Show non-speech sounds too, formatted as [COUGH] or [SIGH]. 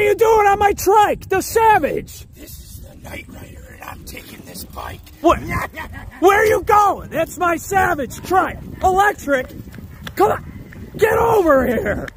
are you doing on my trike? The Savage! This is the Night Rider, and I'm taking this bike. What? [LAUGHS] Where are you going? It's my Savage trike. Electric. Come on. Get over here.